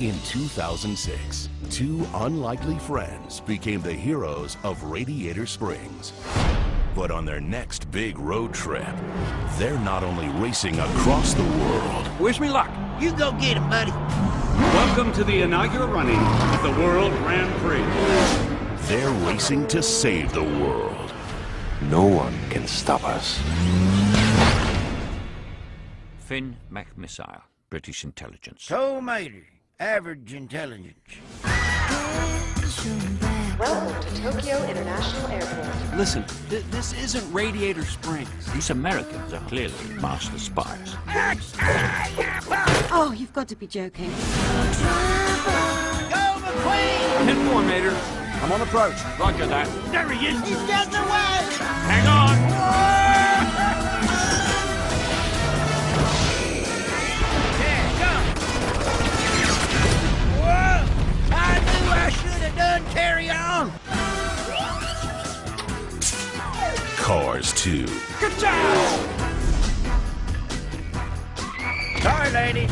In 2006, two unlikely friends became the heroes of Radiator Springs. But on their next big road trip, they're not only racing across the world, Wish me luck. You go get him, buddy. Welcome to the inaugural running of the World Grand Prix. they're racing to save the world. No one can stop us. Finn McMissile, British intelligence. Tow Mater, average intelligence. Welcome to Tokyo International Airport. Listen, th- this isn't Radiator Springs. These Americans are clearly master spies. Oh, you've got to be joking. Go, McQueen! Ten four, Mater. I'm on approach. Roger that. There he is. He's getting away! Cars 2. Good job! Sorry, ladies.